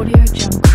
Audio Jungle.